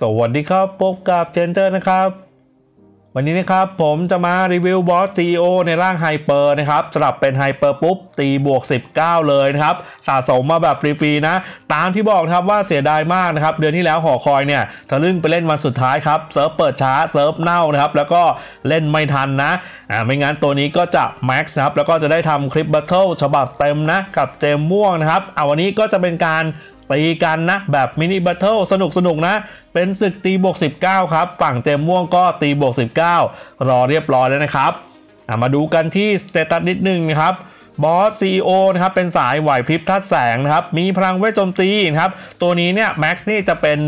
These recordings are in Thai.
สวัสดีครับ พบกับเจนเจอร์นะครับ วันนี้นะครับผมจะมารีวิวบอส CEO ในร่าง hyper นะครับสลับเป็น hyper ปุ๊บ ตีบวก 19 เลยนะครับ สะสมมาแบบฟรีๆนะ ตามที่บอกครับว่าเสียดายมากนะครับ เดือนที่แล้วหอคอยเนี่ยทะลึ่งไปเล่นวันสุดท้ายครับ เซิร์ฟเปิดช้า เซิร์ฟเน่านะครับ แล้วก็เล่นไม่ทันนะอ่าไม่งั้นตัวนี้ก็จะ max ครับแล้วก็จะได้ทำคลิป battle ฉบับเต็มนะกับเจมม่วงนะครับเอาวันนี้ก็จะเป็นการ ตีกันนะ แบบ mini battle สนุกสนุกนะ เป็นศึกตีบวก 19 ครับ ฝั่งเจมม่วงก็ตีบวก 19 รอเรียบร้อยแล้วนะครับมาดูกันที่ status นิดนึงนะครับบอส CEO นะครับเป็นสายไหวพริบธาตุแสงนะครับมีพลังเวทโจมตีนะครับตัวนี้เนี่ย max นี่จะเป็น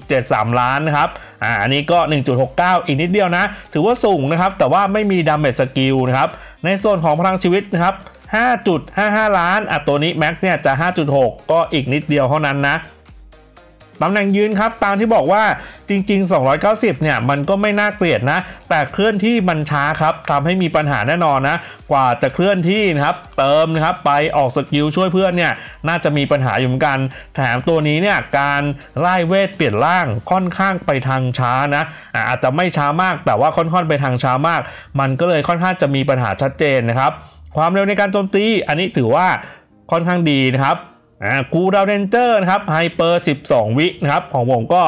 1.73 ล้านนะครับอ่าอันนี้ก็ 1.69 อีกนิดเดียวนะ ถือว่าสูงนะครับแต่ว่าไม่มี damage skill นะครับในส่วนของพลังชีวิตนะครับ 5.55 ล้านอะตัวนี้แม็กซ์เนี่ยจะ 5.6 ก็อีกนิดเดียวเท่านั้นนะตำแหน่งยืนครับ ตามที่บอกว่าจริง ๆ 290 เนี่ย มันก็ไม่น่าเกลียดนะ แต่เคลื่อนที่มันช้าครับทำให้มีปัญหาแน่นอนนะ กว่าจะเคลื่อนที่นะครับ เติมนะครับ ไปออกสกิลช่วยเพื่อนเนี่ย น่าจะมีปัญหาอยู่เหมือนกัน แถมตัวนี้เนี่ย การไล่เวทเปลี่ยนร่างค่อนข้างไปทางช้านะอะอาจจะไม่ช้ามาก แต่ว่าค่อนข้างไปทางช้ามาก มันก็เลยค่อนข้างจะมีปัญหาชัดเจนนะครับ ความเร็วในการโจมตี อันนี้ถือว่าค่อนข้างดีนะครับอ่ากูดาวเรนเจอร์นะครับ hyper 12 วินะครับ ของผมก็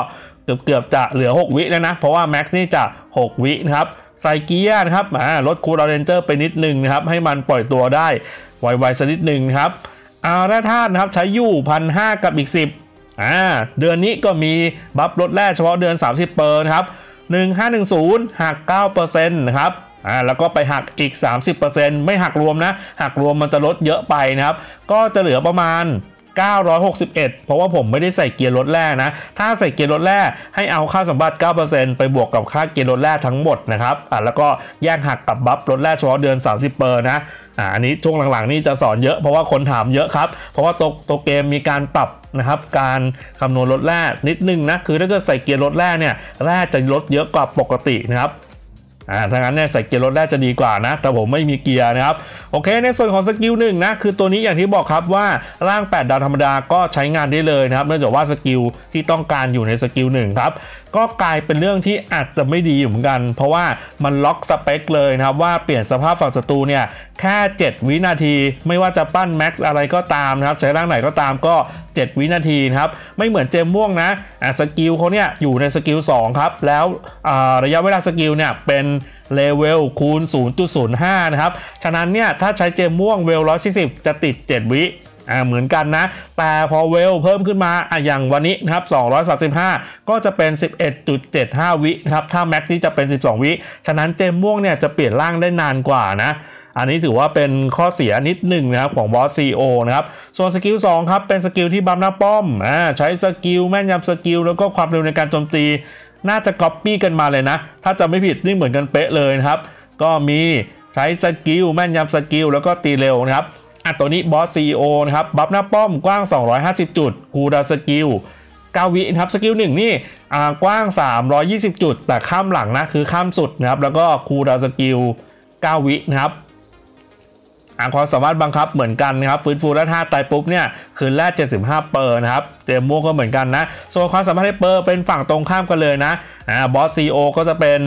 เกือบเกือบจะเหลือ 6 วิแล้วนะ เพราะว่า max นี่จะ 6 วินะครับใส่เกียร์นะครับอ่าลด cooldown ranger ไปนิดนึงนะครับ ให้มันปล่อยตัวได้ไวๆสักนิดนึงนะครับอ่าแร่ธาตุนะครับใช้อยู่พันห้ากับอีก 10อ่าเดือนนี้ก็มี buff ลดแร่เฉพาะเดือน 30 เปอร์นะครับ1510หัก9%นะครับ อ่าแล้วก็ไปหักอีก 30%ไม่หักรวมนะหักรวมมันจะลดเยอะไปนะครับ ก็จะเหลือประมาณ 961 เพราะว่าผมไม่ได้ใส่เกียร์รถแร่นะ ถ้าใส่เกียร์รถแร่ให้เอาค่าสัมบัติ 9%ไปบวกกับค่าเกียร์รถแร่ทั้งหมดนะครับอ่าแล้วก็แยกหักกับบัฟรถแร่เฉพาะเดือน 30เปอร์นะอ่าอันนี้ช่วงหลังๆนี่จะสอนเยอะเพราะว่าคนถามเยอะครับ เพราะว่าตัวตัวเกมมีการปรับนะครับการคำนวณลดแร่นิดนึงนะคือถ้าเกิดใส่เกียร์ลดแร่เนี่ยแร่จะลดเยอะกว่าปกตินะครับ อ่าถ้างั้นเนี่ยใส่เกียร์ลดแร่จะดีกว่านะ แต่ผมไม่มีเกียร์นะครับ โอเค ในส่วนของ skill หนึ่งนะ คือตัวนี้อย่างที่บอกครับว่าร่าง 8 ดาวธรรมดาก็ใช้งานได้เลยนะครับ เนื่องจากว่า skill ที่ต้องการอยู่ใน skill หนึ่งครับก็กลายเป็นเรื่องที่อาจจะไม่ดีอยู่เหมือนกัน เพราะว่ามันล็อกสเปคเลยนะครับว่าเปลี่ยนสภาพฝั่งศัตรูเนี่ยแค่ 7 วินาที ไม่ว่าจะปั้น max อะไรก็ตามนะครับใช้ร่างไหนก็ตามก็ 7 วินาทีครับไม่เหมือนเจมม่วงนะอะ skill เขาเนี่ยอยู่ใน skill 2ครับแล้วระยะเวลา skill เนี่ยเป็นเลเวลคูณ 0.05 นะครับ ฉะนั้นเนี่ยถ้าใช้เจมม่วงเวล140 จะติด 7 วิ อ่าเหมือนกันนะ แต่พอเวลเพิ่มขึ้นมาอะอย่างวันนี้นะครับ235 ก็จะเป็น 11.75 วินะครับถ้า max นี่จะเป็น 12 วิ ฉะนั้นเจมม่วงเนี่ยจะเปลี่ยนร่างได้นานกว่านะอันนี้ถือว่าเป็นข้อเสียนิดหนึ่งนะครับของบอส CEO นะครับ ส่วน skill 2ครับ เป็น skill ที่ buff หน้าป้อมอ่าใช้ skill แม่นยำ skill แล้วก็ความเร็วในการโจมตี น่าจะก๊อปปี้กันมาเลยนะ ถ้าจะไม่ผิดนี่เหมือนกันเป๊ะเลยนะครับ ก็มีใช้ skill แม่นยำ skill แล้วก็ตีเร็วนะครับ ตัวนี้บอส CEO นะครับ buff หน้าป้อมกว้าง 250 จุด cooldown skill 9วินะครับ skill หนึ่งนี่อ่ากว้าง 320 จุด แต่ข้ามหลังนะ คือข้ามสุดนะครับ แล้วก็ cooldown skill 9วินะครับอ่าความสามารถบังคับเหมือนกันนะครับ ฟื้นฟูแร่ถ้าตายปุ๊บเนี่ยคืนแร่ 75 เปอร์นะครับเจมม่วงก็เหมือนกันนะ ส่วนความสามารถ hyper เป็นฝั่งตรงข้ามกันเลยนะอ่าบอส CEO ก็จะเป็น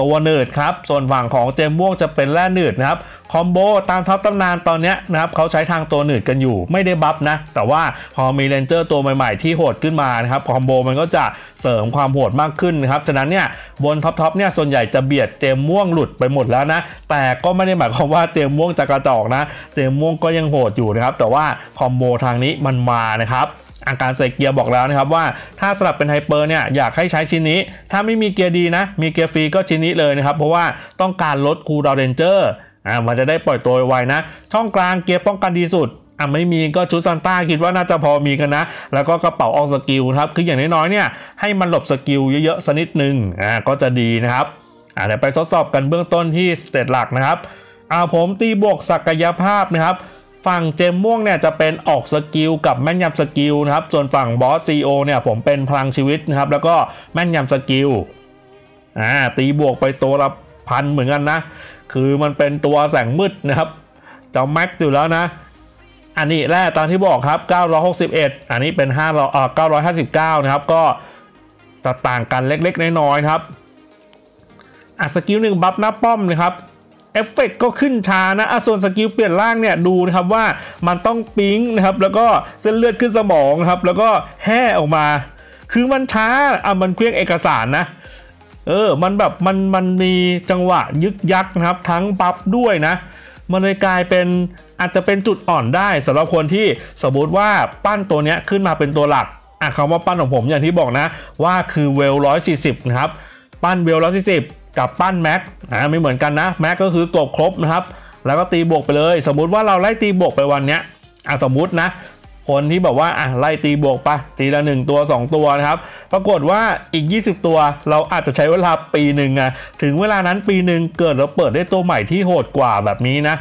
ตัวหนืดครับ ส่วนฝั่งของเจมม่วงจะเป็นแร่หนืดนะครับ คอมโบตาม top ตำนานตอนนี้นะครับเขาใช้ทางตัวหนืดกันอยู่ไม่ได้ buff นะ แต่ว่าพอมี ranger ตัวใหม่ๆที่โหดขึ้นมานะครับคอมโบมันก็จะเสริมความโหดมากขึ้นนะครับ ฉะนั้นเนี่ยบน top top เนี่ยส่วนใหญ่จะเบียดเจมม่วงหลุดไปหมดแล้วนะ แต่ก็ไม่ได้หมายความว่าเจมม่วงจะกระจอกนะ เจมม่วงก็ยังโหดอยู่นะครับ แต่ว่าคอมโบทางนี้มันมานะครับ อ่าการใส่เกียร์บอกแล้วนะครับว่าถ้าสลับเป็น hyper เนี่ยอยากให้ใช้ชิ้นนี้ ถ้าไม่มีเกียร์ดีนะ มีเกียร์ฟรีก็ชิ้นนี้เลยนะครับ เพราะว่าต้องการลด cooldown ranger อ่ามันจะได้ปล่อยตัวไวนะ ช่องกลางเกียร์ป้องกันดีสุดอะไม่มีก็ชุดซันต้าคิดว่าน่าจะพอมีกันนะ แล้วก็กระเป๋าออก skill ครับคืออย่างน้อยๆเนี่ยให้มันหลบ skill เยอะๆสักนิดนึงอ่าก็จะดีนะครับอ่าเดี๋ยวไปทดสอบกันเบื้องต้นที่ stat หลักนะครับอ่าผมตีบวกศักยภาพนะครับ ฝั่งเจมส์ม่วงเนี่ยจะเป็นออก skill กับแม่นยำ skill นะครับ ส่วนฝั่งบอส CEO เนี่ยผมเป็นพลังชีวิตนะครับ แล้วก็แม่นยำ skill อ่าตีบวกไปตัวละพันเหมือนกันนะ คือมันเป็นตัวแสงมืดนะครับจะ max อยู่แล้วนะ อันนี้แรกตามที่บอกครับ 961 อันนี้เป็น5เอ่อ959 นะครับ ก็จะต่างกันเล็กๆน้อยๆครับอะ skill หนึ่ง buff หน้าป้อมนะครับ เอฟเฟกก็ขึ้นช้านะส่วน skill เปลี่ยนร่างเนี่ยดูนะครับว่ามันต้องปิ๊งนะครับแล้วก็เส้นเลือดขึ้นสมองนะครับแล้วก็แห่ออกมา คือมันช้าอะมันเครื่องเอกสารนะเออ มันแบบมันมันมีจังหวะยึกยักนะครับ ทั้งบัฟด้วยนะ มันเลยกลายเป็นอาจจะเป็นจุดอ่อนได้สำหรับคนที่สมมติว่าปั้นตัวเนี้ยขึ้นมาเป็นตัวหลักอะคำว่าปั้นของผมอย่างที่บอกนะ ว่าคือเวลร้อยสี่สิบนะครับ ปั้นเวลร้อยสี่สิบ กับปั้นแม็กอ่าไม่เหมือนกันนะแม็กก็คือกบครบนะครับ แล้วก็ตีบวกไปเลย สมมุติว่าเราไล่ตีบวกไปวันเนี้ยอะสมมุตินะ คนที่แบบว่าอะไล่ตีบวกไปตีละ 1 ตัว 2 ตัวนะครับ ปรากฏว่าอีก 20 ตัว เราอาจจะใช้เวลาปีหนึ่งอะถึงเวลานั้นปีหนึ่งเกิดเราเปิดได้ตัวใหม่ที่โหดกว่าแบบนี้นะ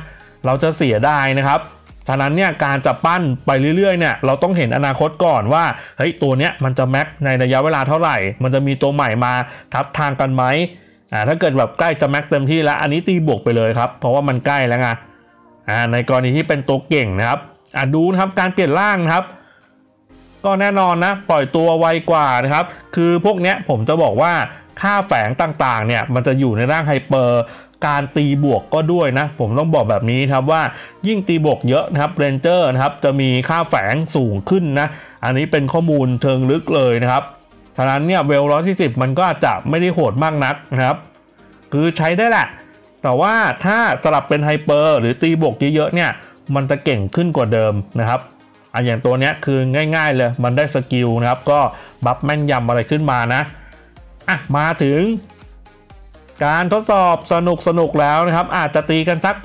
เราจะเสียได้นะครับฉะนั้นเนี่ยการจะปั้นไปเรื่อยๆเนี่ยเราต้องเห็นอนาคตก่อนว่าเฮ้ยตัวเนี้ยมันจะแม็กในระยะเวลาเท่าไหร่ มันจะมีตัวใหม่มาทับทางกันไหม อ่าถ้าเกิดแบบใกล้จะแม็กเต็มที่แล้ว อันนี้ตีบวกไปเลยครับ เพราะว่ามันใกล้แล้วไงอ่าในกรณีที่เป็นตัวเก่งนะครับอ่าดูนะครับการเปลี่ยนร่างนะครับ ก็แน่นอนนะ ปล่อยตัวไวกว่านะครับ คือพวกเนี้ยผมจะบอกว่าค่าแฝงต่างๆ เนี่ยมันจะอยู่ในร่าง hyper การตีบวกก็ด้วยนะ ผมต้องบอกแบบนี้ครับว่ายิ่งตีบวกเยอะนะครับ ranger นะครับจะมีค่าแฝงสูงขึ้นนะ อันนี้เป็นข้อมูลเชิงลึกเลยนะครับ ฉะนั้นเนี่ยเวลร้อยสิบมันก็อาจจะไม่ได้โหดมากนักนะครับ คือใช้ได้แหละ แต่ว่าถ้าสลับเป็น hyper หรือตีบวกเยอะๆเนี่ย มันจะเก่งขึ้นกว่าเดิมนะครับอันอย่างตัวเนี้ยคือง่าย ๆ เลย มันได้ skill นะครับ ก็ buff แม่นยำอะไรขึ้นมานะอะมาถึง การทดสอบสนุกสนุกแล้วนะครับ อาจจะตีกันสัก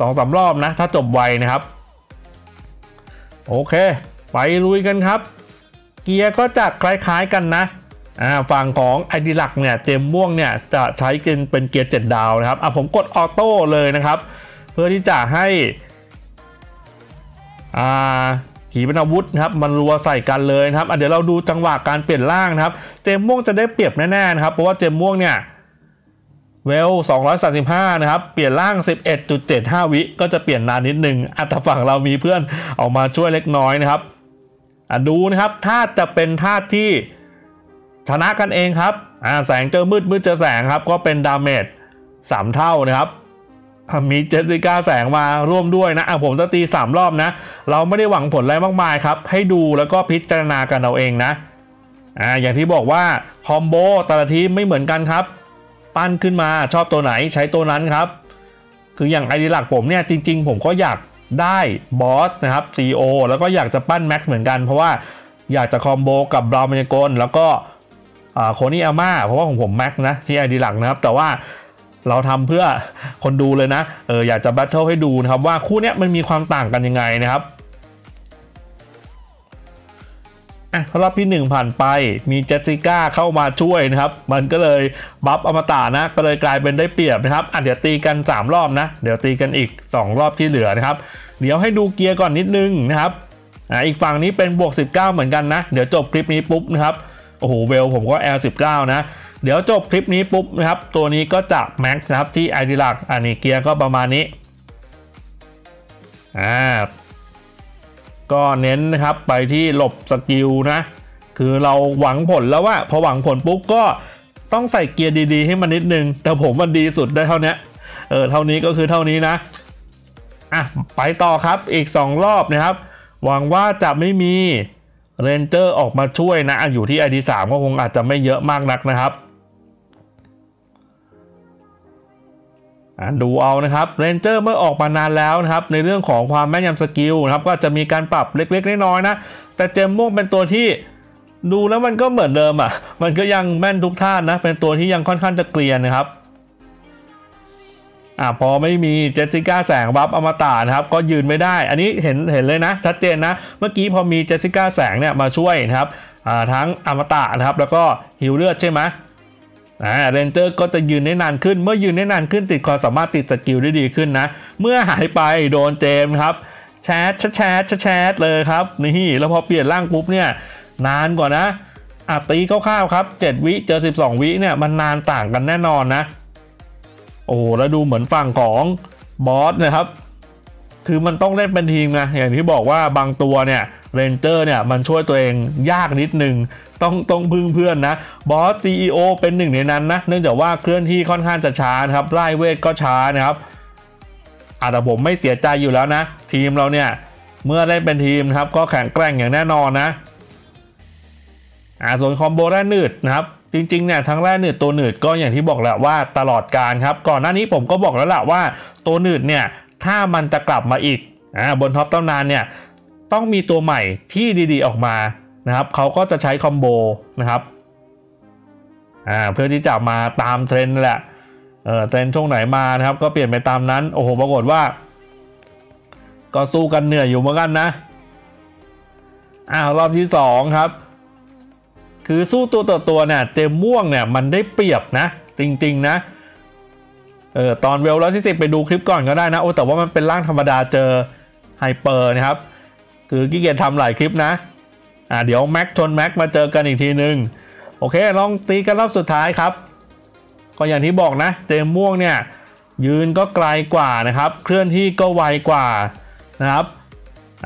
สองสารอบนะ ถ้าจบไวนะครับ โอเค ไปลุยกันครับ เกียร์ก็จะคล้ายๆกันนะอ่าฝั่งของไอดีลักเนี่ยเจมม่วงเนี่ยจะใช้กันเป็นเกียร์ 7 ดาวนะครับอะผมกดออโต้เลยนะครับ เพื่อที่จะให้อ่าขีปนาวุธนะครับมันรัวใส่กันเลยนะครับอะเดี๋ยวเราดูจังหวะการเปลี่ยนร่างนะครับ เจมม่วงจะได้เปรียบแน่ๆนะครับ เพราะว่าเจมม่วงเนี่ยเวล 235 นะครับ เปลี่ยนร่าง 11.75 วิ ก็จะเปลี่ยนนานนิดนึงอัตฝั่งเรามีเพื่อนออกมาช่วยเล็กน้อยนะครับ อะดูนะครับถ้าจะเป็นธาตุที่ชนะกันเองครับอ่าแสงเจอมืดมืดเจอแสงครับ ก็เป็น damage 3เท่านะครับมีเจสสิก้าแสงมาร่วมด้วยนะอะผมจะตี3รอบนะ เราไม่ได้หวังผลอะไรมากมายครับ ให้ดูแล้วก็พิจารณากันเอาเองนะอ่าอย่างที่บอกว่า combo แต่ละทีไม่เหมือนกันครับ ปั้นขึ้นมาชอบตัวไหนใช้ตัวนั้นครับ คืออย่างไอดีหลักผมเนี่ยจริง ๆ ผมก็อยาก ได้บอสนะครับ CEO แล้วก็อยากจะปั้น max เหมือนกัน เพราะว่าอยากจะ combo กับบราวน์มายากลแล้วก็โคนี่อาม่าเพราะว่าของผม max นะที่ไอดีหลักนะครับ แต่ว่าเราทำเพื่อคนดูเลยนะเอออยากจะ battle ให้ดูนะครับว่าคู่นี้มันมีความต่างกันยังไงนะครับ อะรอบที่ 1 ผ่านไปมีเจสสิก้าเข้ามาช่วยนะครับ มันก็เลย buff อมตะนะก็เลยกลายเป็นได้เปรียบนะครับอะเดี๋ยวตีกัน 3 รอบนะ เดี๋ยวตีกันอีก 2 รอบที่เหลือนะครับ เดี๋ยวให้ดูเกียร์ก่อนนิดนึงนะครับอะอีกฝั่งนี้เป็นบวก 19 เหมือนกันนะ เดี๋ยวจบคลิปนี้ปุ๊บนะครับโอ้โหเวลผมก็ L19 นะเดี๋ยวจบคลิปนี้ปุ๊บนะครับตัวนี้ก็จะ max นะครับที่ไอดีหลักอันนี้เกียร์ก็ประมาณนี้อ่า ก็เน้นนะครับไปที่หลบ skill นะ คือเราหวังผลแล้วว่าพอหวังผลปุ๊บก็ต้องใส่เกียร์ดีๆ ให้มันนิดนึง แต่ผมมันดีสุดได้เท่านี้เออเท่านี้ก็คือเท่านี้นะอะไปต่อครับอีก 2 รอบนะครับ หวังว่าจะไม่มี ranger ออกมาช่วยนะ อยู่ที่ ID3 ก็คงอาจจะไม่เยอะมากนักนะครับ ดูเอานะครับ ranger เมื่อออกมานานแล้วนะครับ ในเรื่องของความแม่นยำ skill นะครับ ก็จะมีการปรับเล็กๆน้อยๆนะ แต่เจมส์ม่วงเป็นตัวที่ดูแล้วมันก็เหมือนเดิมอะ มันก็ยังแม่นทุกท่านนะ เป็นตัวที่ยังค่อนข้างจะเกรียนนะครับอ่าพอไม่มีเจสสิก้าแสง buff อมตะนะครับ ก็ยืนไม่ได้ อันนี้เห็นเห็นเลยนะ ชัดเจนนะ เมื่อกี้พอมีเจสสิก้าแสงเนี่ยมาช่วยนะครับอ่าทั้งอมตะนะครับ แล้วก็ฮิวเลือดใช่ไหม อ่า ranger ก็จะยืนได้นานขึ้น เมื่อยืนได้นานขึ้นติดความสามารถติด skill ได้ดีขึ้นนะ เมื่อหายไปโดนเจมส์ครับแชทแชทแชทแชทเลยครับนี่แล้วพอเปลี่ยนร่างปุ๊บเนี่ยนานกว่านะอะตีคร่าวๆครับ 7 วิเจอ 12 วิเนี่ยมันนานต่างกันแน่นอนนะ โอ้แล้วดูเหมือนฝั่งของบอสนะครับ คือมันต้องเล่นเป็นทีมไงอย่างที่บอกว่าบางตัวเนี่ย ranger เนี่ยมันช่วยตัวเองยากนิดนึง ต้องต้องพึ่งเพื่อนนะบอส CEO เป็นหนึ่งในนั้นนะเนื่องจากว่าเคลื่อนที่ค่อนข้างจะช้านะครับไล่เวทก็ช้านะครับอาแต่ผมไม่เสียใจอยู่แล้วนะ ทีมเราเนี่ยเมื่อเล่นเป็นทีมนะครับก็แข็งแกร่งอย่างแน่นอนนะอ่าส่วน combo แร่หนืดนะครับจริงๆเนี่ยทั้งแร่หนืดตัวหนืดก็อย่างที่บอกแหละว่าตลอดกาลครับก่อนหน้านี้ผมก็บอกแล้วแหละว่าตัวหนืดเนี่ยถ้ามันจะกลับมาอีกอ่าบน top ตำนานเนี่ยต้องมีตัวใหม่ที่ดีๆออกมา นะครับเขาก็จะใช้ combo นะครับอ่าเพื่อที่จะมาตามเทรนด์แหละเออเทรนด์ช่วงไหนมานะครับ ก็เปลี่ยนไปตามนั้นโอ้โหปรากฏว่า ก็สู้กันเหนื่อยอยู่เหมือนกันนะอ้าวรอบที่สองครับ คือสู้ตัวต่อตัวเนี่ยเจมม่วงเนี่ยมันได้เปรียบนะ จริง ๆ นะเออตอนเวลร้อยที่สิบไปดูคลิปก่อนก็ได้นะโอ้แต่ว่ามันเป็นร่างธรรมดาเจอไฮเปอร์นะครับ คือกี้เกียจทำหลายคลิปนะ อ่าเดี๋ยวแม็กชนแม็กมาเจอกันอีกทีนึง โอเค ลองตีกันรอบสุดท้ายครับ ก็อย่างที่บอกนะ เจมม่วงเนี่ยยืนก็ไกลกว่านะครับ เคลื่อนที่ก็ไวกว่านะครับ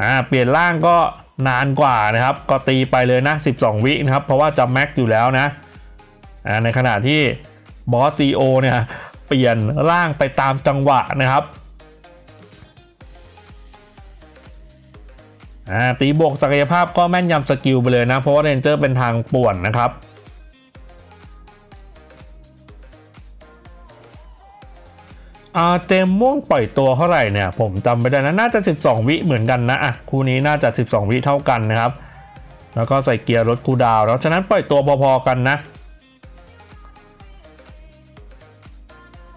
อ่าเปลี่ยนร่างก็นานกว่านะครับ ก็ตีไปเลยนะ 12 วินะครับ เพราะว่าจะ max อยู่แล้วนะอ่าในขณะที่บอส CEO เนี่ยเปลี่ยนร่างไปตามจังหวะนะครับ อ่าตีบวกศักยภาพก็แม่นยำ skill ไปเลยนะ เพราะว่า ranger เป็นทางป่วนนะครับอาเจมม่วงปล่อยตัวเท่าไหร่เนี่ย ผมจำไม่ได้นะ น่าจะ 12 วิเหมือนกันนะอะคู่นี้น่าจะ 12 วิเท่ากันนะครับ แล้วก็ใส่เกียร์รถคูดาวแล้วฉะนั้นปล่อยตัวพอๆกันนะ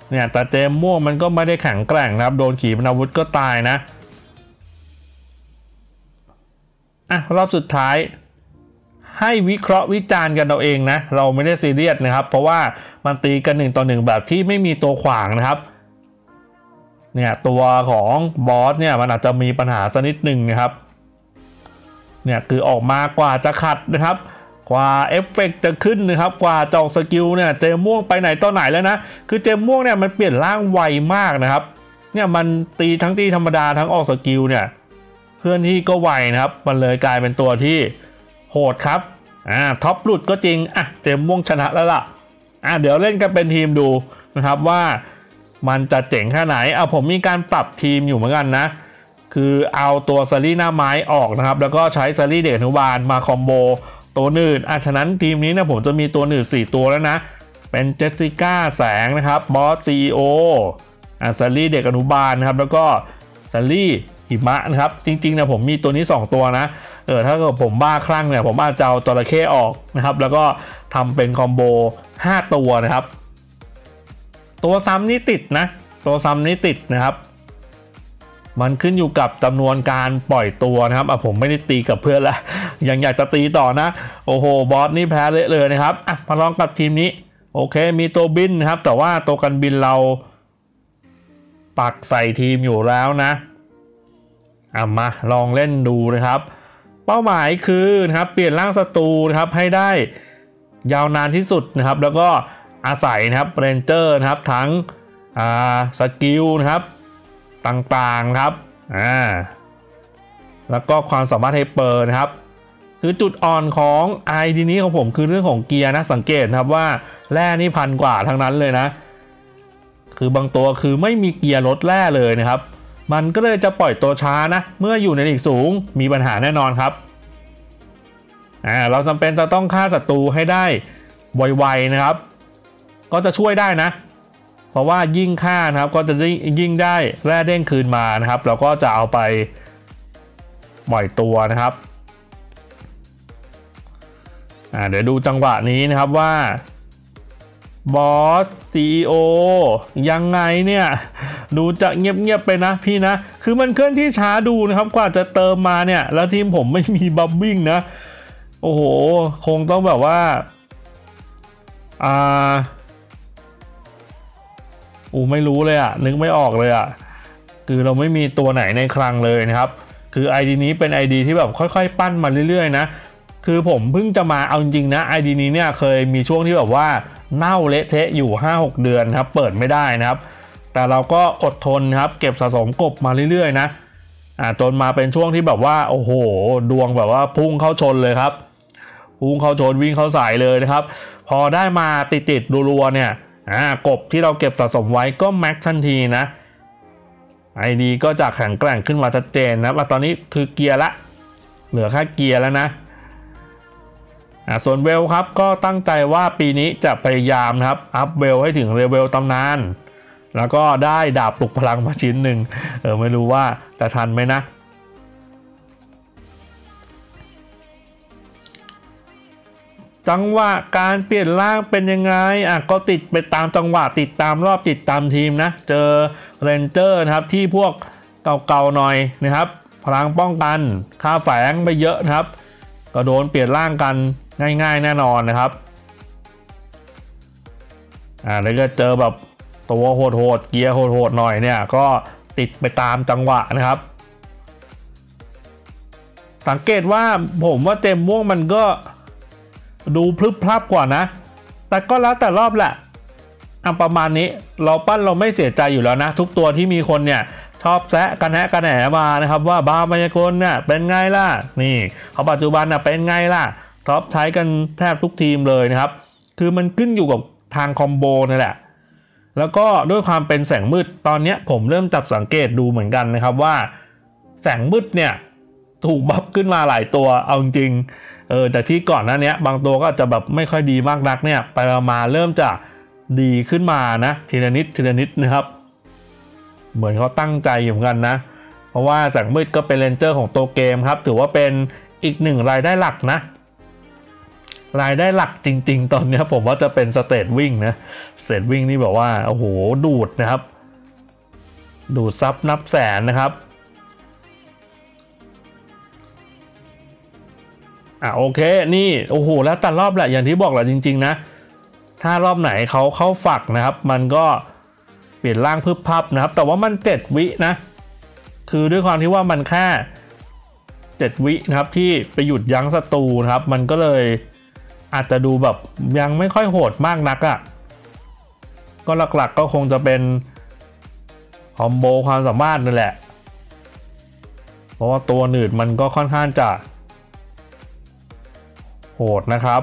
เนี่ยแต่เจมม่วงมันก็ไม่ได้แข็งแกร่งนะครับ โดนขีปนาวุธก็ตายนะ อะรอบสุดท้าย ให้วิเคราะห์วิจารณ์กันเอาเองนะ เราไม่ได้ซีเรียสนะครับ เพราะว่ามันตีกันหนึ่งต่อหนึ่งแบบที่ไม่มีตัวขวางนะครับเนี่ยตัวของบอสเนี่ยมันอาจจะมีปัญหาสักนิดหนึ่งนะครับเนี่ยคือออกมากว่าจะขัดนะครับ กว่าเอฟเฟกจะขึ้นนะครับ กว่าจะออก skill เนี่ยเจมม่วงไปไหนต่อไหนแล้วนะ คือเจมม่วงเนี่ยมันเปลี่ยนร่างไวมากนะครับเนี่ยมันตีทั้งตีธรรมดาทั้งออก skill เนี่ย เคลื่อนที่ก็ไวนะครับ มันเลยกลายเป็นตัวที่โหดครับอ่า top หลุดก็จริงอะเจมม่วงชนะแล้วล่ะอะเดี๋ยวเล่นกันเป็นทีมดูนะครับว่ามันจะเจ๋งแค่ไหนเอาผมมีการปรับทีมอยู่เหมือนกันนะ คือเอาตัวแซลลี่หน้าไม้ออกนะครับ แล้วก็ใช้แซลลี่เด็กอนุบาลมา combo ตัวหนืดอะฉะนั้นทีมนี้นะผมจะมีตัวหนืด4 ตัวแล้วนะ เป็นเจสสิก้าแสงนะครับบอส CEO อะแซลลี่เด็กอนุบาลนะครับ แล้วก็ซารี หิมะนะครับจริงๆนะผมมีตัวนี้ 2 ตัวนะเออถ้าเกิดผมบ้าคลั่งเนี่ยผมอาจจะเอาจระเข้ออกนะครับ แล้วก็ทำเป็นคอมโบ 5 ตัวนะครับ ตัวซ้ำนี้ติดนะ ตัวซ้ำนี้ติดนะครับ มันขึ้นอยู่กับจำนวนการปล่อยตัวนะครับอะผมไม่ได้ตีกับเพื่อนละยังอยากจะตีต่อนะ โอ้โหบอสนี่แพ้เลยเลยนะครับอะมาลองกับทีมนี้ โอเค มีตัวบินนะครับ แต่ว่าตัวกันบินเราปักใส่ทีมอยู่แล้วนะ อามาลองเล่นดูนะครับ เป้าหมายคือนะครับเปลี่ยนร่างศัตรูนะครับให้ได้ยาวนานที่สุดนะครับ แล้วก็อาศัยนะครับ ranger นะครับทั้งอ่า skill นะครับต่างๆครับอ่าแล้วก็ความสามารถ hyper นะครับ คือจุดอ่อนของ ID นี้ของผมคือเรื่องของเกียร์นะสังเกตนะครับว่าแร่นี่พันกว่าทั้งนั้นเลยนะ คือบางตัวคือไม่มีเกียร์ลดแร่เลยนะครับ มันก็เลยจะปล่อยตัวช้านะ เมื่ออยู่ในลีกสูงมีปัญหาแน่นอนครับอ่าเราจำเป็นจะต้องฆ่าศัตรูให้ได้ไวๆนะครับ ก็จะช่วยได้นะ เพราะว่ายิ่งฆ่านะครับก็จะยิ่งได้แร่เด้งคืนมานะครับ เราก็จะเอาไปปล่อยตัวนะครับอ่าเดี๋ยวดูจังหวะนี้นะครับว่า บอสซีโอยังไงเนี่ย ดูจะเงียบๆไปนะพี่นะ คือมันเคลื่อนที่ช้าดูนะครับ กว่าจะเติมมาเนี่ย แล้วทีมผมไม่มีบับบิ้งนะ โอ้โห คงต้องแบบว่า อ่าอูไม่รู้เลยอะนึกไม่ออกเลยอะคือเราไม่มีตัวไหนในคลังเลยนะครับ คือ ID นี้เป็น ID ที่แบบค่อยๆ ปั้นมาเรื่อยๆ นะ คือผมเพิ่งจะมาเอาจริงๆนะ ID นี้เนี่ยเคยมีช่วงที่แบบว่า เน่าเละเทะอยู่ 5-6 เดือนครับเปิดไม่ได้นะครับ แต่เราก็อดทนครับเก็บสะสมกบมาเรื่อยๆนะอ่าจนมาเป็นช่วงที่แบบว่าโอ้โห ดวงแบบว่าพุ่งเข้าชนเลยครับ พุ่งเข้าชนวิ่งเข้าใส่เลยนะครับ พอได้มาติดติดรัวๆเนี่ยอ่ากบที่เราเก็บสะสมไว้ก็แม็กทันทีนะID ก็จะแข็งแกร่งขึ้นมาชัดเจนนะตอนนี้คือเกียร์ละ เหลือแค่เกียร์แล้วนะ อ่าส่วนเวลครับก็ตั้งใจว่าปีนี้จะพยายามนะครับ up เวลให้ถึงเลเวลตำนาน แล้วก็ได้ดาบปลุกพลังมาชิ้นหนึ่งเออไม่รู้ว่าจะทันไหมนะจังหวะการเปลี่ยนร่างเป็นยังไงอะก็ติดไปตามจังหวะติดตามรอบติดตามทีมนะ เจอเรนเจอร์นะครับที่พวกเก่าๆหน่อยนะครับ พลังป้องกันค่าแฝงไปเยอะนะครับ ก็โดนเปลี่ยนร่างกัน ง่าย ๆ แน่นอนนะครับอ่าแล้วก็เจอแบบตัวโหดๆเกียร์โหดๆหน่อยเนี่ยก็ติดไปตามจังหวะนะครับ สังเกตว่าผมว่าเต็มม่วงมันก็ดูพลึบพลับกว่านะ แต่ก็แล้วแต่รอบแหละอะประมาณนี้เราปั้นเราไม่เสียใจอยู่แล้วนะ ทุกตัวที่มีคนเนี่ยชอบแซะกันแหะกันแหนมานะครับ ว่าบราวน์มายากลเนี่ยเป็นไงล่ะ นี่เขาปัจจุบันน่ะเป็นไงล่ะ top ใช้กันแทบทุกทีมเลยนะครับ คือมันขึ้นอยู่กับทาง combo นี่แหละ แล้วก็ด้วยความเป็นแสงมืดตอนนี้ผมเริ่มจับสังเกตดูเหมือนกันนะครับว่า แสงมืดเนี่ยถูก buff ขึ้นมาหลายตัวเอาจริงเออแต่ที่ก่อนหน้านี้บางตัวก็จะแบบไม่ค่อยดีมากนักเนี่ยไปมาเริ่มจะดีขึ้นมานะทีละนิดทีละนิดนะครับ เหมือนเขาตั้งใจอยู่เหมือนกันนะ เพราะว่าแสงมืดก็เป็น ranger ของตัวเกมครับ ถือว่าเป็นอีกหนึ่งรายได้หลักนะ รายได้หลักจริง ๆ ตอนนี้ผมว่าจะเป็น stage วิ่งนะ stage วิ่งนี่แบบว่าโอ้โหดูดนะครับ ดูดซับนับแสนนะครับอะโอเคนี่โอ้โหแล้วแต่รอบแหละอย่างที่บอกแหละจริง ๆ นะ ถ้ารอบไหนเขาเข้าฝักนะครับ มันก็เปลี่ยนร่างพึบพับนะครับ แต่ว่ามัน7วินะ คือด้วยความที่ว่ามันแค่7วินะครับที่ไปหยุดยั้งศัตรูนะครับ มันก็เลย อาจจะดูแบบยังไม่ค่อยโหดมากนักอะ่ะ ก็หลักๆก็คงจะเป็นคอมโบความสามารถนั่นแหละ เพราะว่าตัวหนืดมันก็ค่อนข้างจะ โหดนะครับ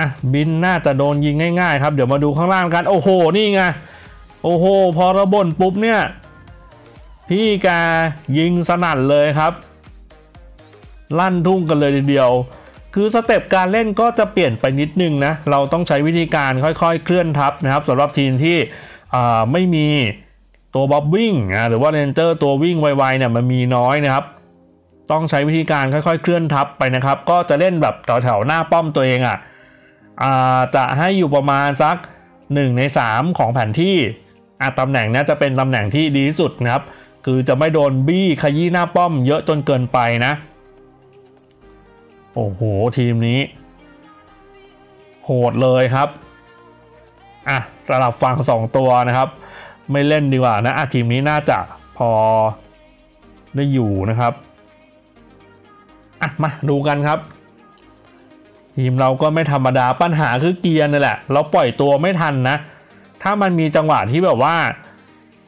อะบินน่าจะโดนยิงง่ายๆ ครับ เดี๋ยวมาดูข้างล่างกัน โอ้โห นี่ไง โอ้โห พอระบนปุ๊บเนี่ย พี่กายิงสนั่นเลยครับ ลั่นทุ่งกันเลยทีเดียว คือสเต็ปการเล่นก็จะเปลี่ยนไปนิดนึงนะ เราต้องใช้วิธีการค่อยๆ เคลื่อนทับนะครับสำหรับทีมที่ไม่มีตัวบ๊อบวิ่งหรือว่าเรนเจอร์ตัววิ่งไวๆเนี่ยมันมีน้อยนะครับ ต้องใช้วิธีการค่อยๆ เคลื่อนทับไปนะครับ ก็จะเล่นแบบแถวๆหน้าป้อมตัวเองอะจะให้อยู่ประมาณสัก 1 ใน 3 ของแผนที่อะตำแหน่งนี้จะเป็นตำแหน่งที่ดีที่สุดนะครับ คือจะไม่โดนบี้ขยี้หน้าป้อมเยอะจนเกินไปนะ โอ้โห ทีมนี้ โหดเลยครับ อะสลับฝั่ง2ตัวนะครับ ไม่เล่นดีกว่านะอะทีมนี้น่าจะพอได้อยู่นะครับ อะ มาดูกันครับ ทีมเราก็ไม่ธรรมดาปัญหาคือเกียร์นี่แหละ เราปล่อยตัวไม่ทันนะ ถ้ามันมีจังหวะที่แบบว่า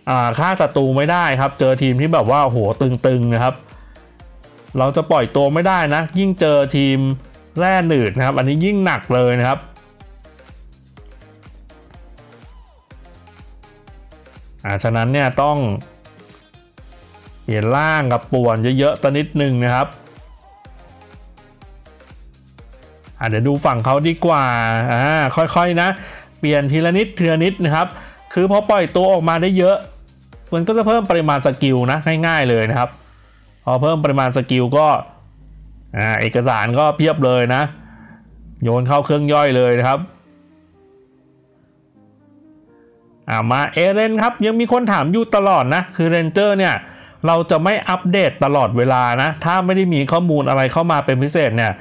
อ่าฆ่าศัตรูไม่ได้ครับ เจอทีมที่แบบว่าโหตึงๆนะครับ เราจะปล่อยตัวไม่ได้นะ ยิ่งเจอทีมแร่หนืดนะครับ อันนี้ยิ่งหนักเลยนะครับ อ่าฉะนั้นเนี่ยต้องเปลี่ยนล่างกับป่วนเยอะๆตนิดนึงนะครับอะเดี๋ยวดูฝั่งเขาดีกว่า อ่า ค่อยๆนะ เปลี่ยนทีละนิดทีละนิดนะครับ คือพอปล่อยตัวออกมาได้เยอะ มันก็จะเพิ่มปริมาณ skill นะ ง่ายๆเลยนะครับ พอเพิ่มปริมาณ skill ก็อ่าเอกสารก็เพียบเลยนะ โยนเข้าเครื่องย่อยเลยนะครับอ่ามาเอเรนครับยังมีคนถามอยู่ตลอดนะ คือ ranger เนี่ย เราจะไม่อัปเดตตลอดเวลานะ ถ้าไม่ได้มีข้อมูลอะไรเข้ามาเป็นพิเศษเนี่ย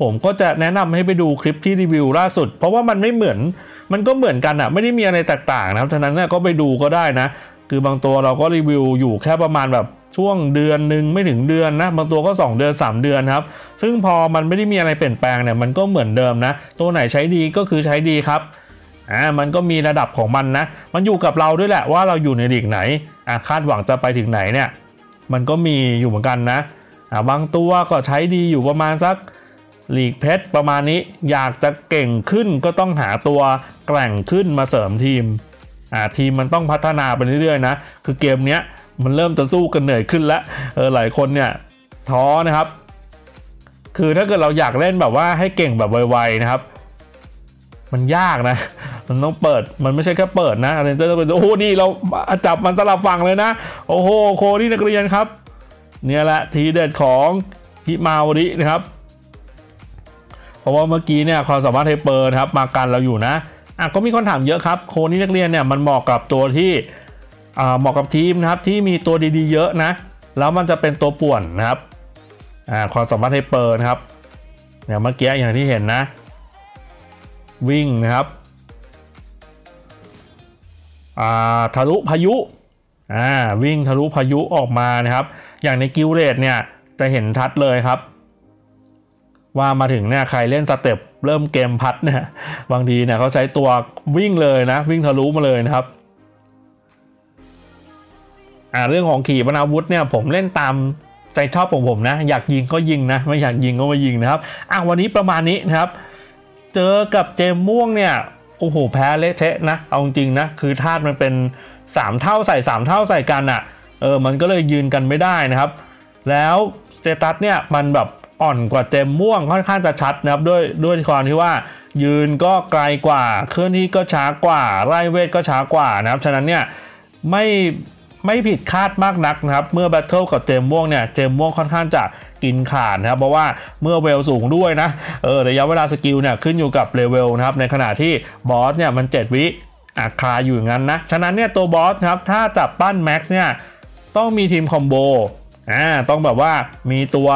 ผมก็จะแนะนำให้ไปดูคลิปที่รีวิวล่าสุด เพราะว่ามันไม่เหมือนมันก็เหมือนกันอะไม่ได้มีอะไรแตกต่างนะครับฉะนั้นเนี่ยก็ไปดูก็ได้นะ คือบางตัวเราก็รีวิวอยู่แค่ประมาณแบบช่วงเดือนหนึ่งไม่ถึงเดือนนะบางตัวก็ 2 เดือน 3 เดือนครับ ซึ่งพอมันไม่ได้มีอะไรเปลี่ยนแปลงเนี่ยมันก็เหมือนเดิมนะ ตัวไหนใช้ดีก็คือใช้ดีครับอ่ามันก็มีระดับของมันนะ มันอยู่กับเราด้วยแหละว่าเราอยู่ในลีกไหนอ่าคาดหวังจะไปถึงไหนเนี่ย มันก็มีอยู่เหมือนกันนะอ่าบางตัวก็ใช้ดีอยู่ประมาณสักหลีกเพชรประมาณนี้ อยากจะเก่งขึ้นก็ต้องหาตัวแกร่งขึ้นมาเสริมทีม อ่าทีมมันต้องพัฒนาไปเรื่อยๆนะคือเกมเนี้ยมันเริ่มจะสู้กันเหนื่อยขึ้นแล้วเออหลายคนเนี่ยท้อนะครับ คือถ้าเกิดเราอยากเล่นแบบว่าให้เก่งแบบไวๆนะครับ มันยากนะ มันต้องเปิดมันไม่ใช่แค่เปิดนะอะไรจะเป็นโอ้โหนี่เราจับมันสลับฝั่งเลยนะ โอ้โหโคนี่นักเรียนครับ เนี่ยแหละทีเด็ดของฮิมาวารินะครับ เพราะว่าเมื่อกี้เนี่ยความสามารถ hyper นะครับ มากันเราอยู่นะ อะก็มีคนถามเยอะครับ โคนี่นักเรียนเนี่ยมันเหมาะกับตัวที่เหมาะกับทีมนะครับที่มีตัวดีๆ เยอะนะ แล้วมันจะเป็นตัวป่วนนะครับความสามารถ hyper นะครับเนี่ยเมื่อกี้อย่างที่เห็นนะ วิ่งนะครับทะลุพายุวิ่งทะลุพายุออกมานะครับ อย่างใน guild raid เนี่ยจะเห็นชัดเลยครับ ว่ามาถึงเนี่ยใครเล่น stage เริ่มเกมปั๊บเนี่ยบางทีเนี่ยเขาใช้ตัววิ่งเลยนะ วิ่งทะลุมาเลยนะครับอ่าเรื่องของขีปนาวุธเนี่ยผมเล่นตามใจชอบของผมนะ อยากยิงก็ยิงนะ ไม่อยากยิงก็ไม่ยิงนะครับอะวันนี้ประมาณนี้นะครับ เจอกับเจมม่วงเนี่ยโอ้โหแพ้เละเทะนะ เอาจริงนะคือธาตุมันเป็น 3 เท่าใส่ 3 เท่าใส่กันอะ่ะเออมันก็เลยยืนกันไม่ได้นะครับ แล้ว status เนี่ยมันแบบ อ่อนกว่าเจมม่วงค่อนข้างจะชัดนะครับด้วยด้วยความที่ว่า ยืนก็ไกลกว่า เคลื่อนที่ก็ช้ากว่า ไล่เวทก็ช้ากว่านะครับ ฉะนั้นเนี่ยไม่ไม่ผิดคาดมากนักนะครับเมื่อ battle กับเจมม่วงเนี่ยเจมม่วงค่อนข้างจะกินขาดนะครับเพราะว่าเมื่อเวลสูงด้วยนะเออระยะเวลา skill เนี่ยขึ้นอยู่กับเลเวลนะครับในขณะที่บอสเนี่ยมัน 7 วิอาคาอยู่อย่างนั้นนะฉะนั้นเนี่ยตัวบอสครับถ้าจับปั้น max เนี่ยต้องมีทีม combo อ่าต้องแบบว่ามีตัว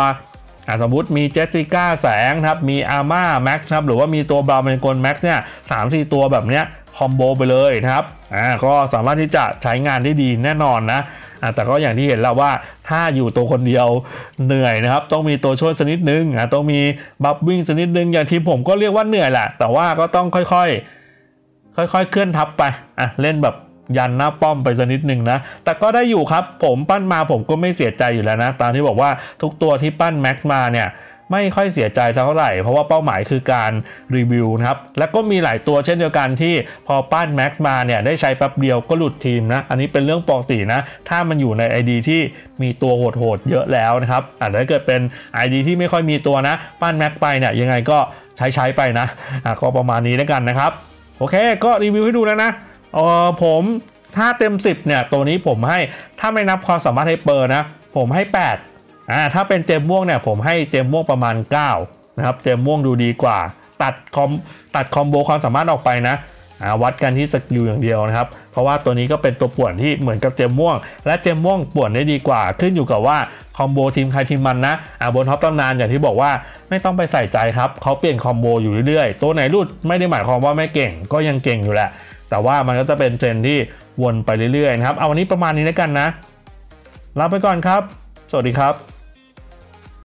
สมมติมีเจสสิก้าแสงครับมีอาม่า max ครับหรือว่ามีตัวบราวน์มายากล max เนี่ยสามสี่ตัวแบบเนี้ย combo ไปเลยนะครับอ่าก็สามารถที่จะใช้งานได้ดีแน่นอนนะอ่าแต่ก็อย่างที่เห็นแล้วว่าถ้าอยู่ตัวคนเดียวเหนื่อยนะครับ ต้องมีตัวช่วยสนิดนึงอ่าต้องมีบัฟวิ่งสนิดนึงอย่างที่ผมก็เรียกว่าเหนื่อยแหละแต่ว่าก็ต้องค่อยๆ ค่อยๆ เคลื่อนทับไปอะเล่นแบบ ยันหน้าป้อมไปสักนิดหนึ่งนะ แต่ก็ได้อยู่ครับผมปั้นมาผมก็ไม่เสียใจอยู่แล้วนะ ตามที่บอกว่าทุกตัวที่ปั้นแม็กซ์มาเนี่ยไม่ค่อยเสียใจสักเท่าไหร่ เพราะว่าเป้าหมายคือการรีวิวนะครับ แล้วก็มีหลายตัวเช่นเดียวกันที่พอปั้นแม็กซ์มาเนี่ยได้ใช้แป๊บเดียวก็หลุดทีมนะ อันนี้เป็นเรื่องปกตินะ ถ้ามันอยู่ใน ID ที่มีตัวโหดๆเยอะแล้วนะครับอาจจะเกิดเป็น ID ที่ไม่ค่อยมีตัวนะ ปั้นแม็กซ์ไปเนี่ยยังไงก็ใช้ใช้ไปนะอะก็ประมาณนี้แล้วกันนะครับ โอเค ก็รีวิวให้ดูแล้วนะ เออผมถ้าเต็ม 10เนี่ยตัวนี้ผมให้ถ้าไม่นับความสามารถให้เปอร์นะ ผมให้ 8อ่าถ้าเป็นเจมม่วงเนี่ยผมให้เจมม่วงประมาณ 9 นะครับ เจมม่วงดูดีกว่า ตัด com ตัด combo ความสามารถออกไปนะวัดกันที่ skill อย่างเดียวนะครับ เพราะว่าตัวนี้ก็เป็นตัวป่วนที่เหมือนกับเจมม่วง และเจมม่วงป่วนได้ดีกว่า ขึ้นอยู่กับว่า combo ทีมใครทีมมันนะอ่าบน top ตำนานอย่างที่บอกว่าไม่ต้องไปใส่ใจครับเขาเปลี่ยน combo อยู่เรื่อยๆ ตัวไหนหลุดไม่ได้หมายความว่าไม่เก่งก็ยังเก่งอยู่แหละ แต่ว่ามันก็จะเป็นเทรนด์ที่วนไปเรื่อยๆนะครับ เอาวันนี้ประมาณนี้แล้วกันนะลาไปก่อนครับ สวัสดีครับ